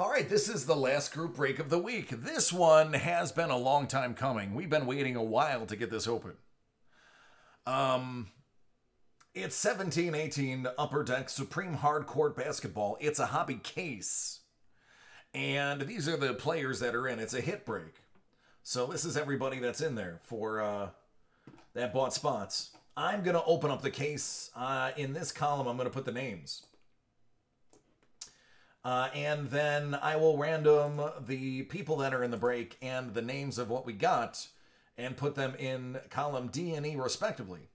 All right, this is the last group break of the week. This one has been a long time coming. We've been waiting a while to get this open. Um, it's 1718 Upper Deck Supreme Hardcourt Basketball. It's a hobby case. And these are the players that are in. It's a hit break. So this is everybody that's in there for uh, that bought spots. I'm going to open up the case. Uh, in this column, I'm going to put the names. Uh, and then I will random the people that are in the break and the names of what we got and put them in column D and E respectively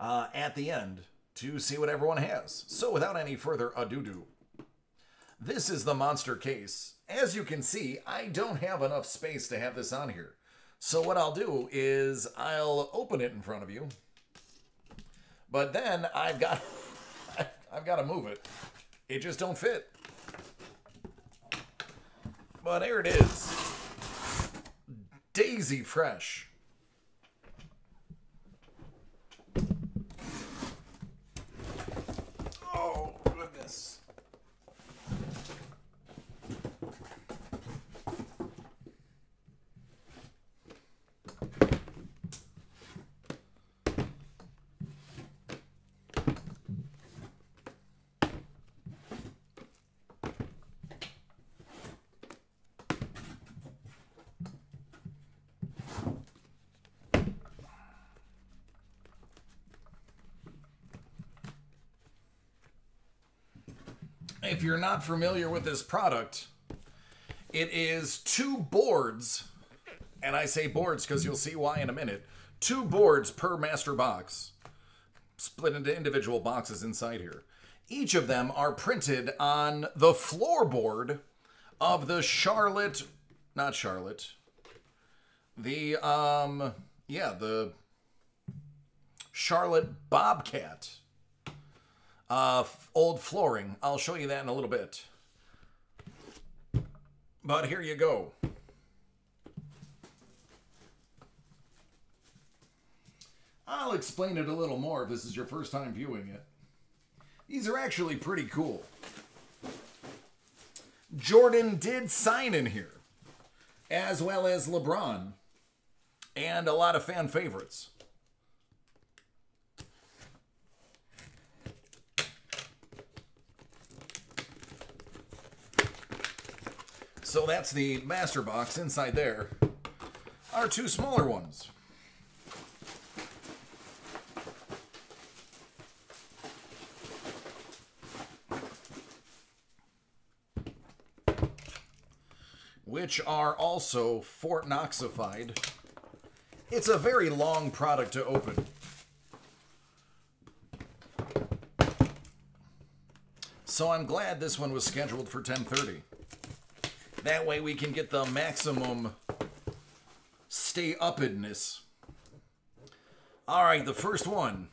uh, at the end to see what everyone has. So without any further ado, this is the monster case. As you can see, I don't have enough space to have this on here. So what I'll do is I'll open it in front of you, but then I've got I've got to move it. It just don't fit. But there it is. Daisy Fresh. Oh, goodness. If you're not familiar with this product, it is two boards, and I say boards because you'll see why in a minute. Two boards per master box, split into individual boxes inside here. Each of them are printed on the floorboard of the Charlotte, not Charlotte, the, um, yeah, the Charlotte Bobcat uh, old flooring. I'll show you that in a little bit. But here you go. I'll explain it a little more if this is your first time viewing it. These are actually pretty cool. Jordan did sign in here, as well as LeBron, and a lot of fan favorites. So that's the master box. Inside there are two smaller ones. Which are also Fort Knoxified. It's a very long product to open. So I'm glad this one was scheduled for 1030. That way we can get the maximum stay uppedness. All right, the first one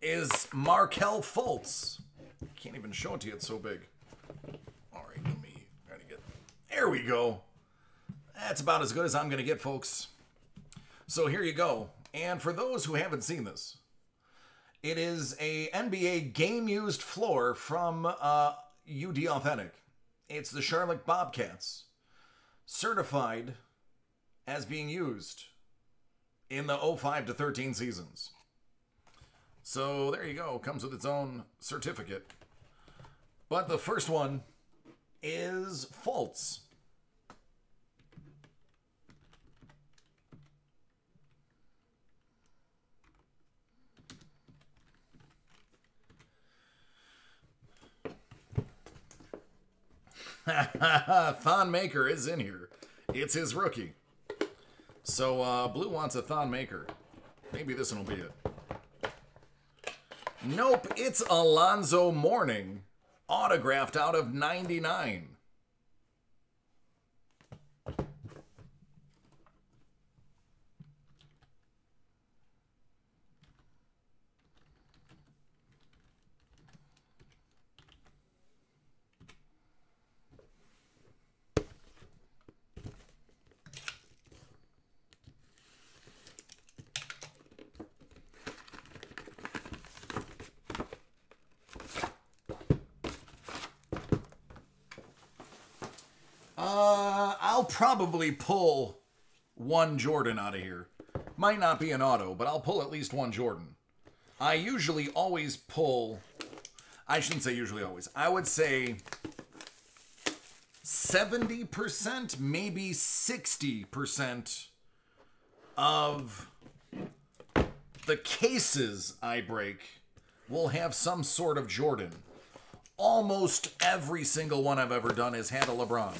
is Markelle Fultz. Can't even show it to you, it's so big. All right, let me try to get. There we go. That's about as good as I'm going to get, folks. So here you go. And for those who haven't seen this, it is a NBA game used floor from uh, UD Authentic. It's the Charlotte Bobcats, certified as being used in the 05 to 13 seasons. So there you go, comes with its own certificate. But the first one is Fultz. Thon Maker is in here. It's his rookie. So uh, Blue wants a Thon Maker. Maybe this one will be it. Nope, it's Alonzo Mourning, autographed out of 99. Probably pull one Jordan out of here. Might not be an auto, but I'll pull at least one Jordan. I usually always pull. I shouldn't say usually always. I would say 70%, maybe 60% of the cases I break will have some sort of Jordan. Almost every single one I've ever done has had a LeBron.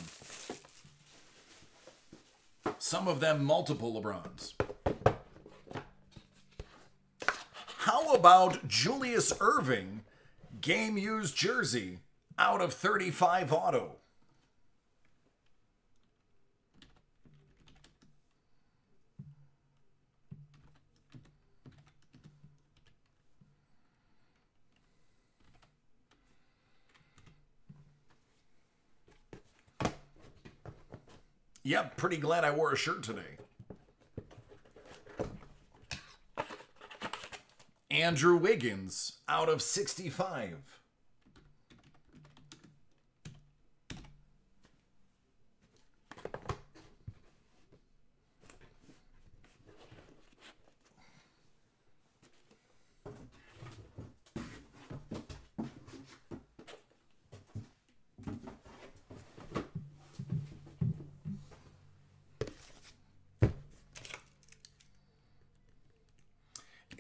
Some of them multiple LeBrons. How about Julius Erving, game used jersey, out of 35 auto? Yep, pretty glad I wore a shirt today. Andrew Wiggins out of 65.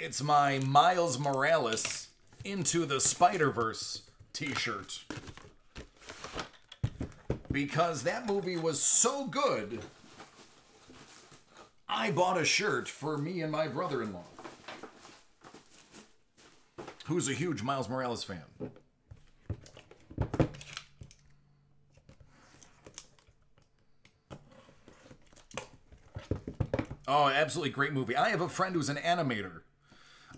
It's my Miles Morales into the Spider Verse t shirt. Because that movie was so good, I bought a shirt for me and my brother in law, who's a huge Miles Morales fan. Oh, absolutely great movie. I have a friend who's an animator.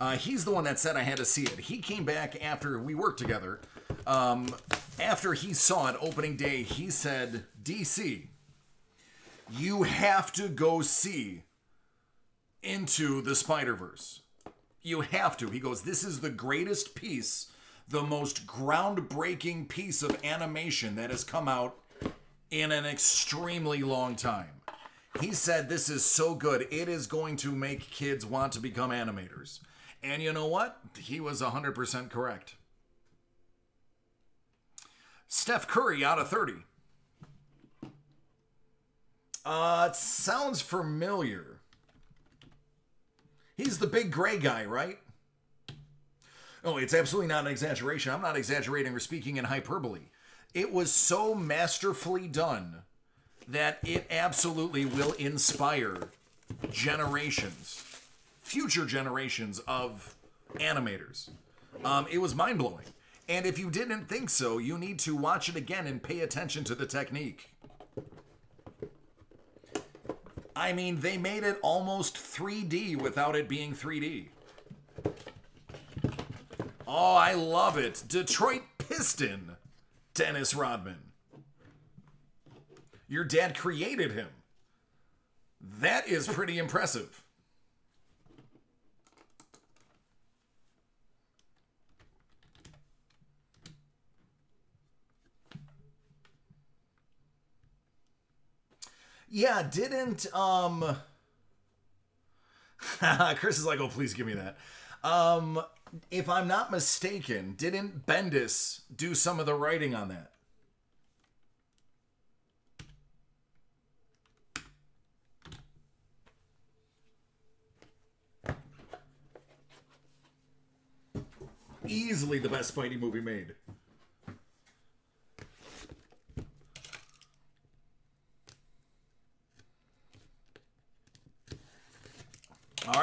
Uh, he's the one that said I had to see it. He came back after we worked together. Um, after he saw it opening day, he said, DC, you have to go see into the Spider Verse. You have to. He goes, This is the greatest piece, the most groundbreaking piece of animation that has come out in an extremely long time. He said, This is so good, it is going to make kids want to become animators. And you know what? He was 100% correct. Steph Curry out of 30. Uh, it sounds familiar. He's the big gray guy, right? Oh, it's absolutely not an exaggeration. I'm not exaggerating or speaking in hyperbole. It was so masterfully done that it absolutely will inspire generations, future generations of animators. Um, it was mind blowing. And if you didn't think so, you need to watch it again and pay attention to the technique. I mean, they made it almost 3D without it being 3D. Oh, I love it. Detroit Piston, Dennis Rodman. Your dad created him. That is pretty impressive. Yeah, didn't um Chris is like, "Oh, please give me that." Um if I'm not mistaken, didn't Bendis do some of the writing on that? Easily the best Spidey movie made.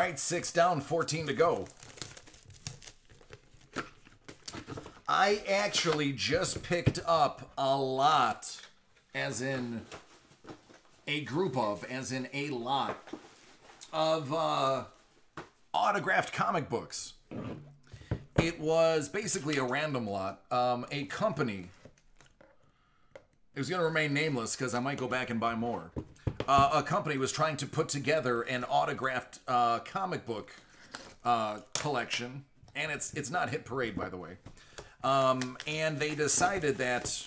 Right, six down, 14 to go. I actually just picked up a lot, as in a group of, as in a lot of uh, autographed comic books. It was basically a random lot. Um, a company. It was going to remain nameless because I might go back and buy more uh, a company was trying to put together an autographed uh, comic book uh, collection, and it's it's not Hit Parade, by the way. Um, and they decided that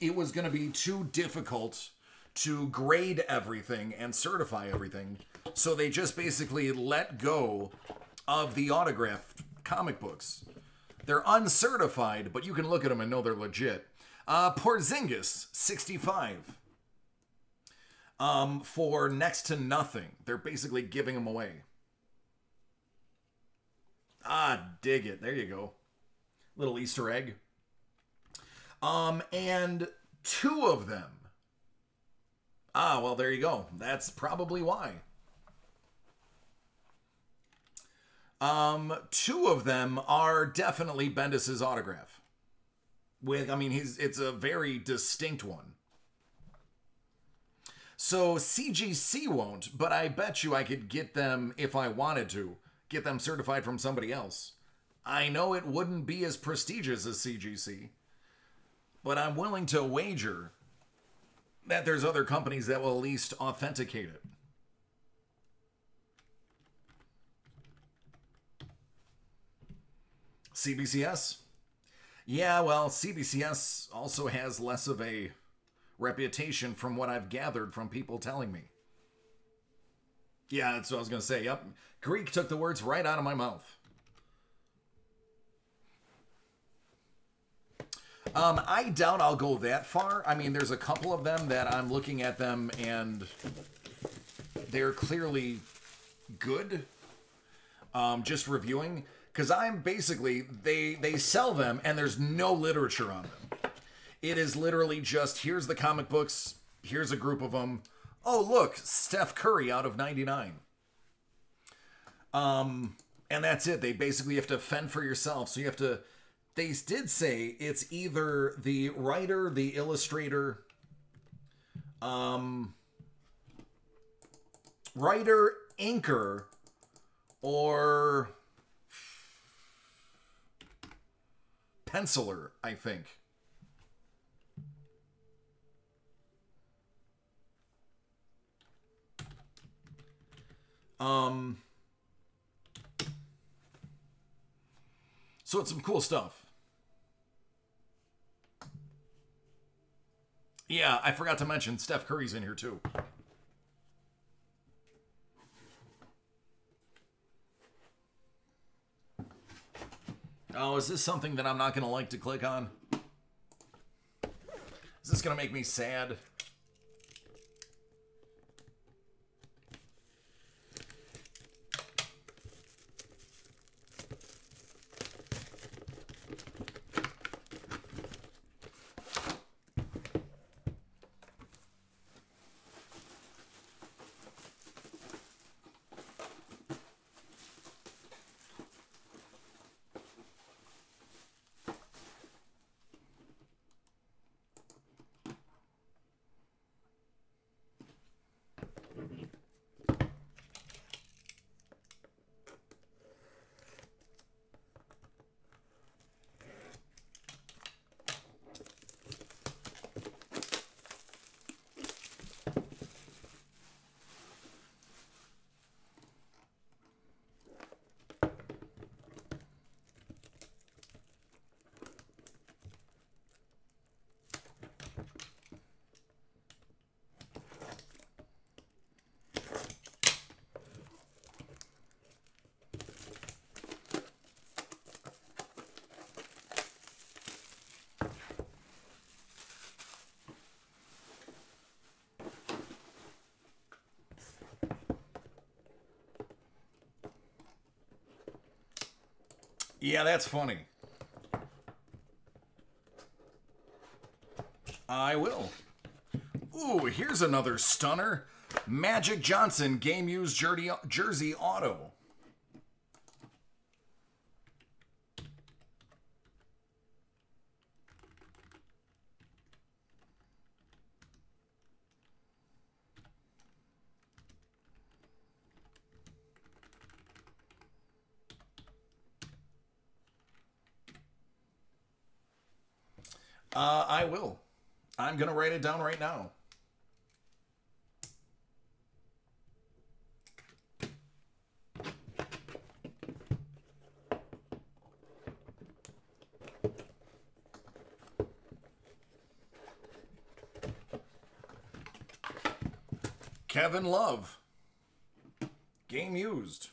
it was going to be too difficult to grade everything and certify everything. So they just basically let go of the autographed comic books. They're uncertified, but you can look at them and know they're legit. Uh, Porzingis, 65. Um, for next to nothing. They're basically giving them away. Ah, dig it. There you go. Little Easter egg. Um, and two of them. Ah, well, there you go. That's probably why. Um, two of them are definitely Bendis's autograph. With, I mean, he's it's a very distinct one. So CGC won't, but I bet you I could get them if I wanted to, get them certified from somebody else. I know it wouldn't be as prestigious as CGC, but I'm willing to wager that there's other companies that will at least authenticate it. CBCS? Yeah, well, CBCS also has less of a reputation from what I've gathered from people telling me. Yeah, that's what I was going to say. Yep. Greek took the words right out of my mouth. Um, I doubt I'll go that far. I mean, there's a couple of them that I'm looking at them and they're clearly good. Um, just reviewing because I'm basically they they sell them and there's no literature on them. It is literally just here's the comic books, here's a group of them. Oh look, Steph Curry out of 99. Um, and that's it. They basically have to fend for yourself. So you have to. They did say it's either the writer, the illustrator, um, writer, inker, or penciler, I think. Um, so it's some cool stuff. Yeah, I forgot to mention Steph Curry's in here too. Oh, is this something that I'm not going to like to click on? Is this going to make me sad? Yeah, that's funny. I will. Ooh, here's another stunner. Magic Johnson game used jersey, jersey auto. Uh, I will. I'm going to write it down right now. Kevin Love. Game used.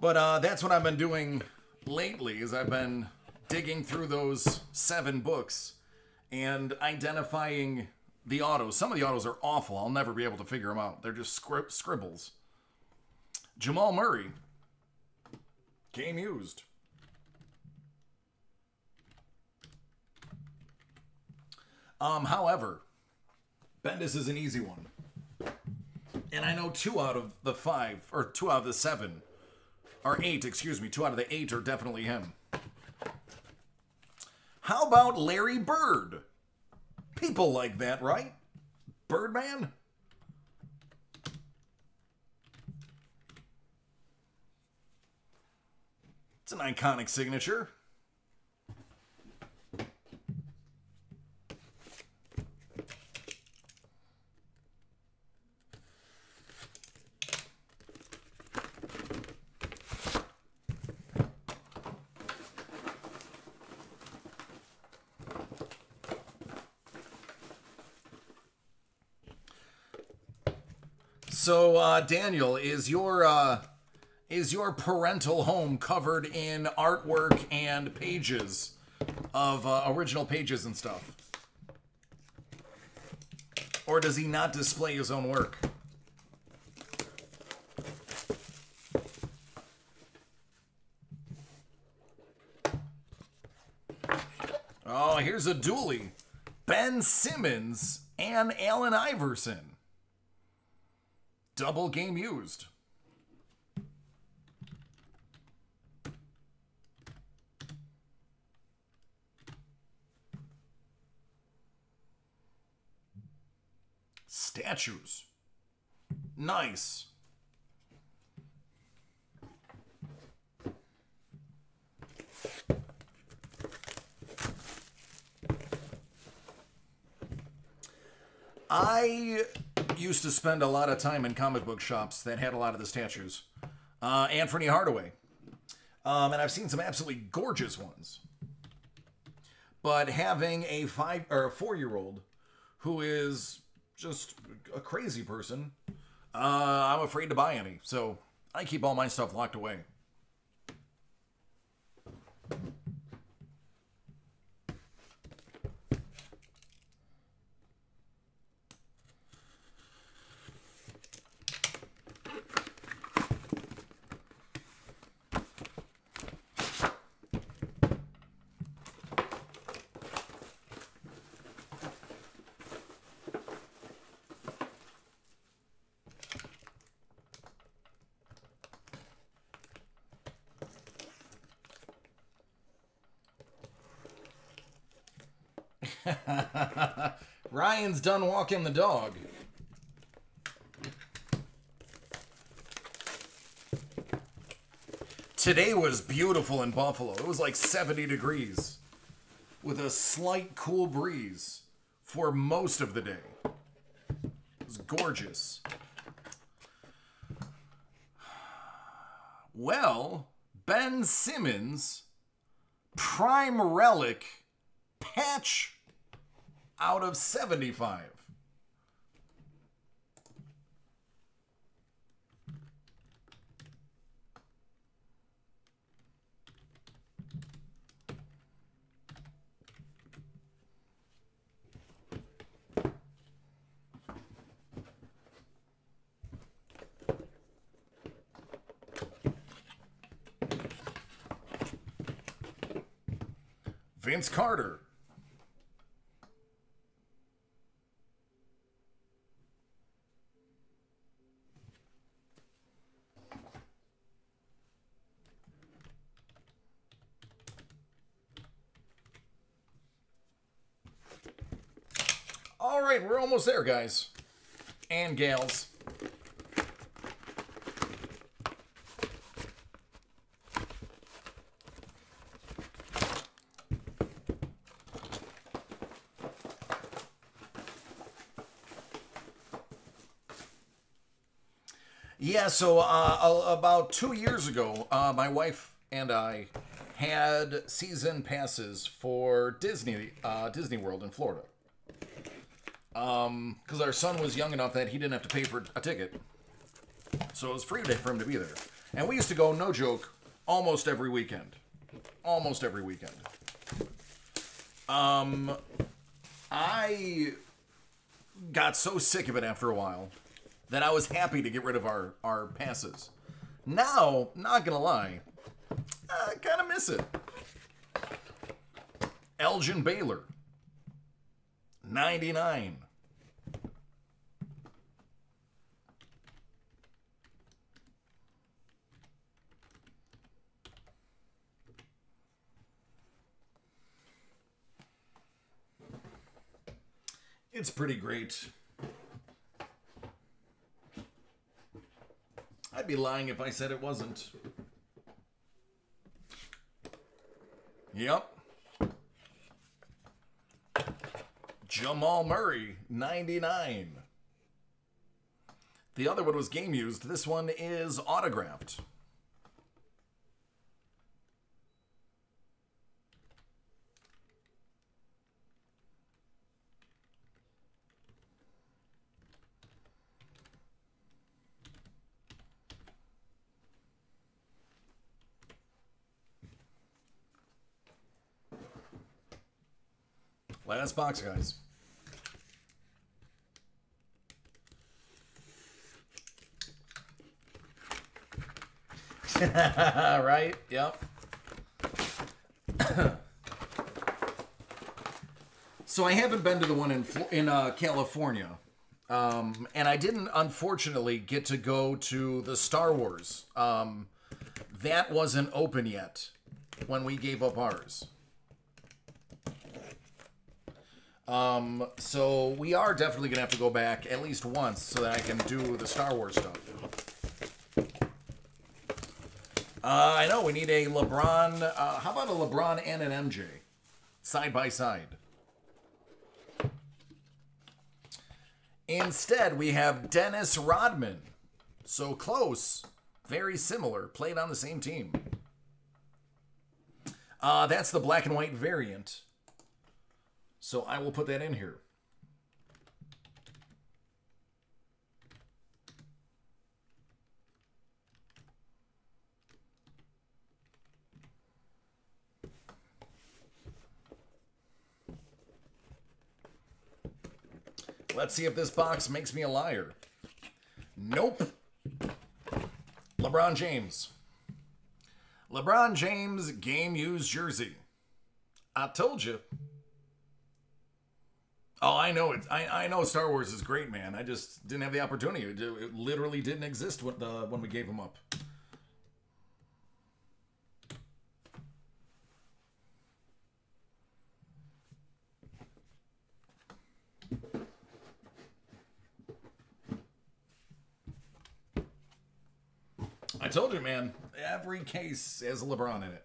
But uh, that's what I've been doing lately. Is I've been digging through those seven books and identifying the autos. Some of the autos are awful. I'll never be able to figure them out. They're just scrib- scribbles. Jamal Murray. Game used. Um, however, Bendis is an easy one. And I know two out of the five, or two out of the seven, or eight, excuse me, two out of the eight are definitely him. How about Larry Bird? People like that, right? Birdman? It's an iconic signature. So, uh, Daniel, is your uh, is your parental home covered in artwork and pages of uh, original pages and stuff, or does he not display his own work? Oh, here's a dually. Ben Simmons and Allen Iverson. Double game used. Statues. Nice. I used to spend a lot of time in comic book shops that had a lot of the statues. Uh, Anthony Hardaway. Um, and I've seen some absolutely gorgeous ones. But having a five or a four year old who is just a crazy person, uh, I'm afraid to buy any. So I keep all my stuff locked away. Ryan's done walking the dog. Today was beautiful in Buffalo. It was like 70 degrees with a slight cool breeze for most of the day. It was gorgeous. Well, Ben Simmons, prime relic, patch out of 75. Vince Carter, we're almost there, guys. And gals. Yeah, so uh, about two years ago, uh, my wife and I had season passes for Disney uh, Disney World in Florida. Um, because our son was young enough that he didn't have to pay for a ticket, so it was free for him to be there. And we used to go, no joke, almost every weekend, almost every weekend. Um, I got so sick of it after a while that I was happy to get rid of our, our passes. Now, not gonna lie, I kind of miss it. Elgin Baylor, 99. It's pretty great. I'd be lying if I said it wasn't. Yep. Jamal Murray, 99. The other one was game used. This one is autographed. Last box, guys. right? Yep. so I haven't been to the one in in uh, California, um, and I didn't unfortunately get to go to the Star Wars. Um, that wasn't open yet when we gave up ours. Um, so we are definitely gonna have to go back at least once so that I can do the Star Wars stuff. Uh, I know we need a LeBron. Uh, how about a LeBron and an MJ, side by side? Instead, we have Dennis Rodman. So close, very similar. Played on the same team. Uh, that's the black and white variant. So I will put that in here. Let's see if this box makes me a liar. Nope. LeBron James. LeBron James game used jersey. I told you. Oh, I know it. I, I know Star Wars is great, man. I just didn't have the opportunity. It, it literally didn't exist when, the, when we gave them up. Told you, man. Every case has a LeBron in it.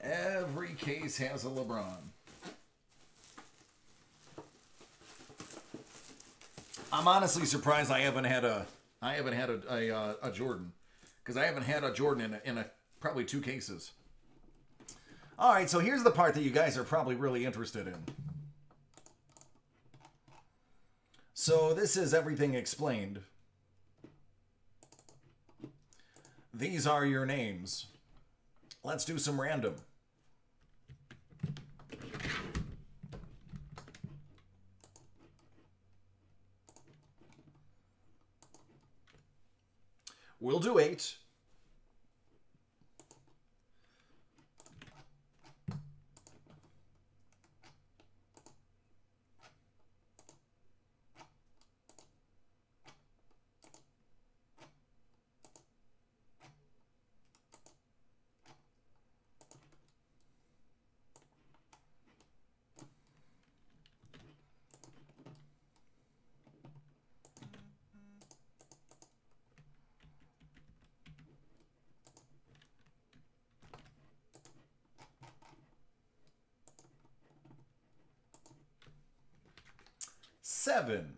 Every case has a LeBron. I'm honestly surprised I haven't had a I haven't had a a, uh, a Jordan because I haven't had a Jordan in a, in a probably two cases. All right, so here's the part that you guys are probably really interested in. So this is everything explained. These are your names. Let's do some random. We'll do eight. Seven.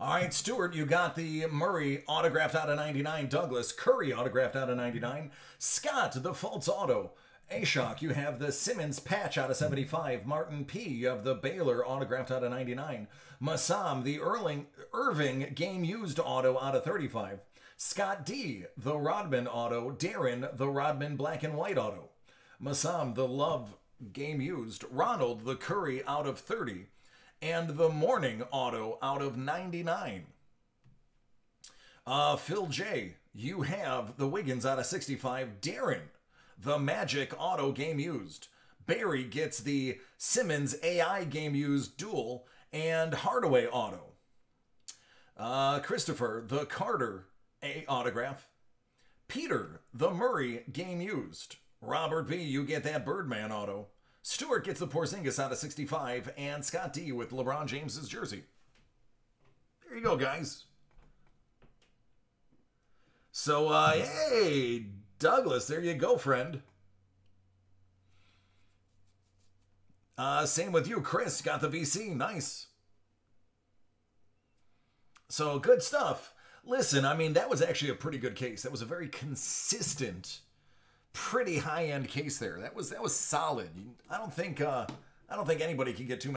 All right, Stuart, you got the Murray autographed out of 99. Douglas Curry autographed out of 99. Scott, the Fultz auto. Ashok, you have the Simmons patch out of 75. Martin P, you have the Baylor autographed out of 99. Massam, the Erling, Erving game used auto out of 35. Scott D, the Rodman auto. Darren, the Rodman black and white auto. Massam, the Love game used. Ronald, the Curry out of 30 and the Mourning Auto out of 99. Uh, Phil J., you have the Wiggins out of 65. Darren, the Magic Auto game used. Barry gets the Simmons AI game used dual and Hardaway Auto. Uh, Christopher, the Carter A autograph. Peter, the Murray game used. Robert B., you get that Birdman auto. Stewart gets the Porzingis out of 65, and Scott D with LeBron James's jersey. There you go, guys. So, uh, hey, Douglas, there you go, friend. Uh, same with you, Chris. Got the VC. Nice. So, good stuff. Listen, I mean, that was actually a pretty good case. That was a very consistent pretty high end case there. That was that was solid. I don't think uh, I don't think anybody can get too